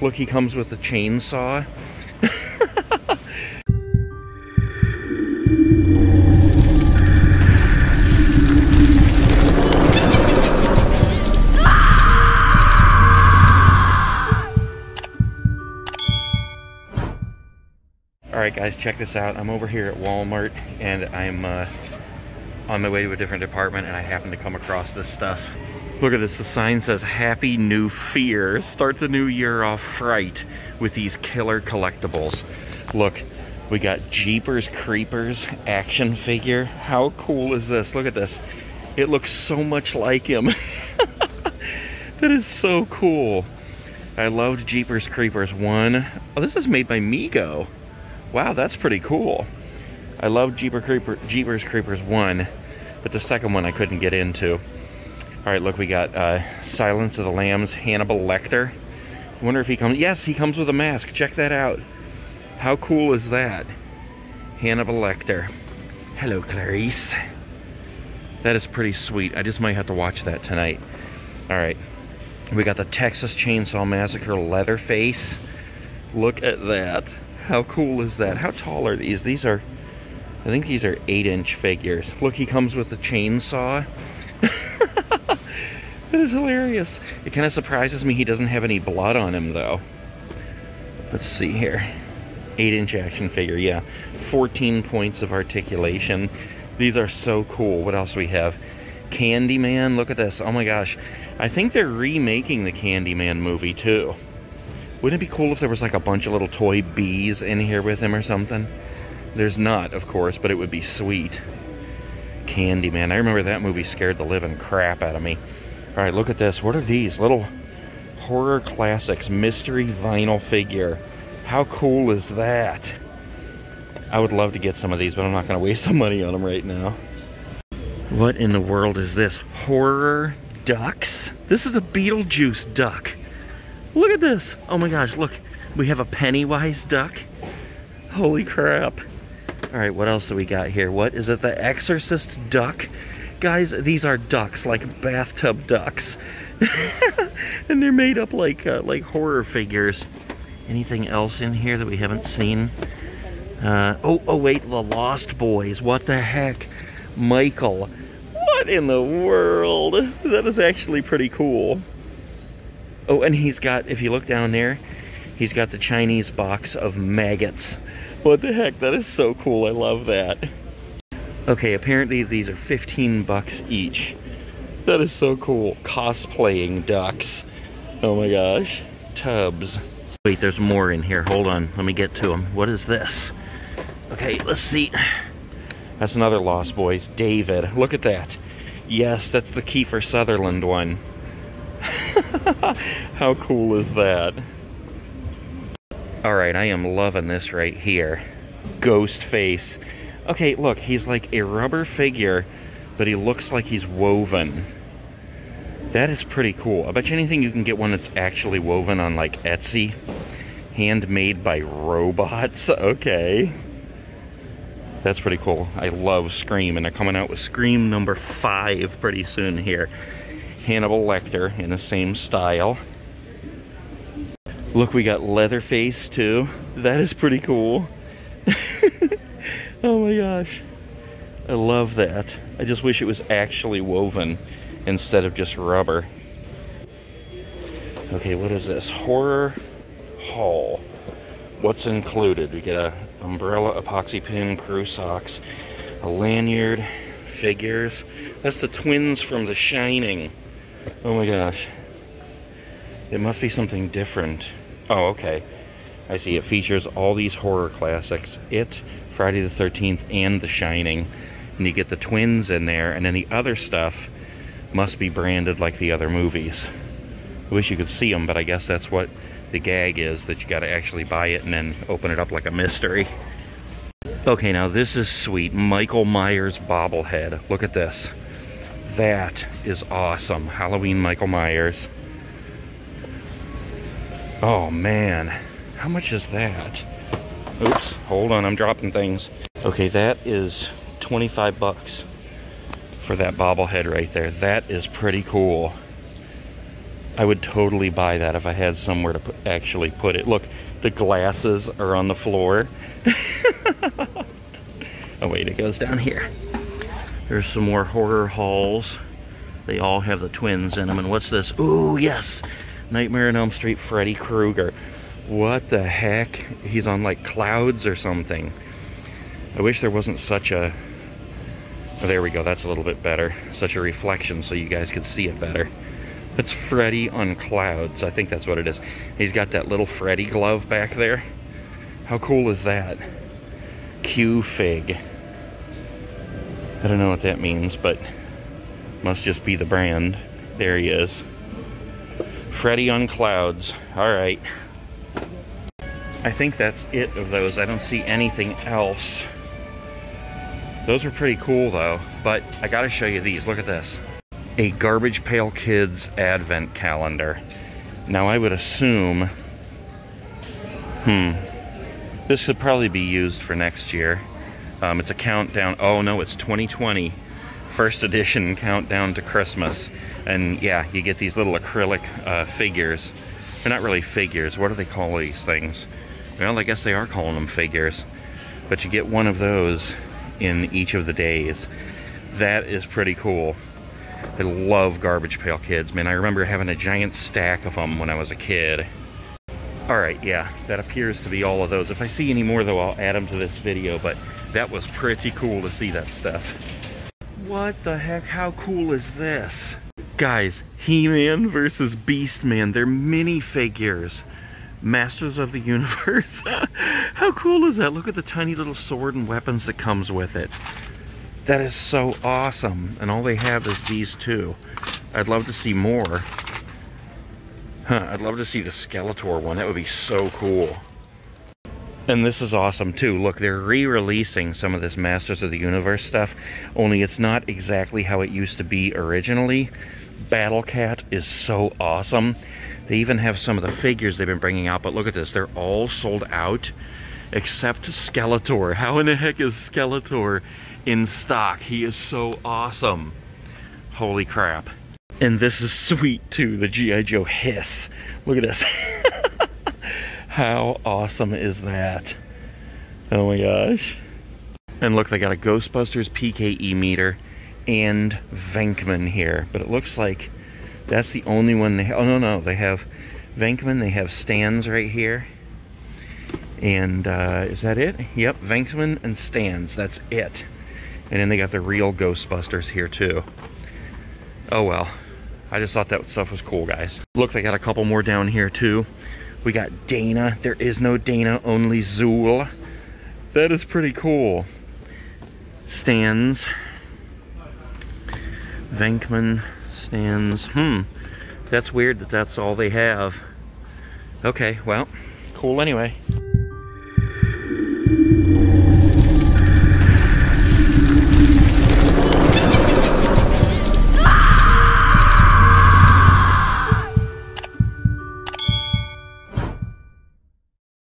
Look, he comes with a chainsaw. All right, guys, check this out. I'm over here at Walmart, and I'm uh, on my way to a different department, and I happen to come across this stuff. Look at this. The sign says, Happy New Fear. Start the new year off fright with these killer collectibles. Look, we got Jeepers Creepers action figure. How cool is this? Look at this. It looks so much like him. that is so cool. I loved Jeepers Creepers 1. Oh, this is made by Mego. Wow, that's pretty cool. I love Jeepers, Creeper, Jeepers Creepers 1, but the second one I couldn't get into. All right, look, we got uh, Silence of the Lambs, Hannibal Lecter. Wonder if he comes. Yes, he comes with a mask. Check that out. How cool is that? Hannibal Lecter. Hello, Clarice. That is pretty sweet. I just might have to watch that tonight. All right. We got the Texas Chainsaw Massacre Leatherface. Look at that. How cool is that? How tall are these? These are, I think these are eight inch figures. Look, he comes with a chainsaw. that is hilarious. It kind of surprises me he doesn't have any blood on him though. Let's see here. Eight inch action figure, yeah. 14 points of articulation. These are so cool. What else we have? Candyman, look at this. Oh my gosh. I think they're remaking the Candyman movie too. Wouldn't it be cool if there was like a bunch of little toy bees in here with him or something? There's not, of course, but it would be sweet. Candyman. I remember that movie scared the living crap out of me. All right, look at this. What are these? Little horror classics mystery vinyl figure. How cool is that? I would love to get some of these, but I'm not going to waste the money on them right now. What in the world is this? Horror ducks? This is a Beetlejuice duck. Look at this. Oh my gosh, look. We have a Pennywise duck. Holy crap. All right, what else do we got here? What is it? The Exorcist duck? Guys, these are ducks, like bathtub ducks. and they're made up like uh, like horror figures. Anything else in here that we haven't seen? Uh, oh, oh wait, the Lost Boys. What the heck? Michael. What in the world? That is actually pretty cool. Oh, and he's got, if you look down there, he's got the Chinese box of maggots. What the heck? That is so cool. I love that. Okay, apparently these are 15 bucks each. That is so cool. Cosplaying ducks. Oh my gosh. Tubs. Wait, there's more in here. Hold on. Let me get to them. What is this? Okay, let's see. That's another Lost Boys. David. Look at that. Yes, that's the Kiefer Sutherland one. How cool is that? Alright, I am loving this right here. Ghost face. Okay, look, he's like a rubber figure, but he looks like he's woven. That is pretty cool. I bet you anything you can get one that's actually woven on like Etsy. Handmade by robots. Okay. That's pretty cool. I love Scream, and they're coming out with Scream number five pretty soon here. Hannibal Lecter in the same style. Look, we got Leatherface too. That is pretty cool. oh my gosh. I love that. I just wish it was actually woven instead of just rubber. Okay, what is this? Horror Haul. What's included? We get a umbrella, epoxy pin, crew socks, a lanyard, figures. That's the twins from The Shining. Oh my gosh. It must be something different. Oh, okay. I see. It features all these horror classics. It, Friday the 13th, and The Shining. And you get the twins in there, and then the other stuff must be branded like the other movies. I wish you could see them, but I guess that's what the gag is, that you gotta actually buy it and then open it up like a mystery. Okay, now this is sweet. Michael Myers bobblehead. Look at this. That is awesome. Halloween Michael Myers. Oh man, how much is that? Oops, hold on, I'm dropping things. Okay, that is 25 bucks for that bobblehead right there. That is pretty cool. I would totally buy that if I had somewhere to put, actually put it. Look, the glasses are on the floor. oh wait, it goes down here. There's some more Horror Hauls. They all have the twins in them. And what's this? Ooh, yes. Nightmare on Elm Street, Freddy Krueger. What the heck? He's on like clouds or something. I wish there wasn't such a... Oh, there we go. That's a little bit better. Such a reflection so you guys could see it better. It's Freddy on clouds. I think that's what it is. He's got that little Freddy glove back there. How cool is that? Q-Fig. I don't know what that means, but must just be the brand. There he is. Freddy on clouds. All right. I think that's it of those. I don't see anything else. Those are pretty cool though, but I gotta show you these. Look at this a Garbage Pail Kids advent calendar. Now I would assume, hmm, this could probably be used for next year. Um, it's a countdown, oh no, it's 2020. First edition countdown to Christmas. And yeah, you get these little acrylic uh, figures. They're not really figures, what do they call these things? Well, I guess they are calling them figures. But you get one of those in each of the days. That is pretty cool. I love Garbage Pail Kids, man. I remember having a giant stack of them when I was a kid. Alright, yeah, that appears to be all of those. If I see any more, though, I'll add them to this video, but that was pretty cool to see that stuff. What the heck? How cool is this? Guys, He-Man versus Beast-Man. They're minifigures. Masters of the Universe. How cool is that? Look at the tiny little sword and weapons that comes with it. That is so awesome. And all they have is these two. I'd love to see more. Huh, I'd love to see the Skeletor one. That would be so cool. And this is awesome too. Look, they're re-releasing some of this Masters of the Universe stuff, only it's not exactly how it used to be originally. Battle Cat is so awesome. They even have some of the figures they've been bringing out, but look at this. They're all sold out except Skeletor. How in the heck is Skeletor in stock. He is so awesome. Holy crap. And this is sweet too, the G.I. Joe HISS. Look at this. How awesome is that? Oh my gosh. And look, they got a Ghostbusters PKE meter and Venkman here. But it looks like that's the only one they have. Oh, no, no. They have Venkman. They have Stantz right here. And uh, is that it? Yep, Venkman and Stantz. That's it. And then they got the real Ghostbusters here too. Oh well. I just thought that stuff was cool, guys. Look, they got a couple more down here too. We got Dana. There is no Dana, only Zuul. That is pretty cool. Stantz. Venkman Stantz. Hmm. That's weird that that's all they have. Okay, well, cool anyway.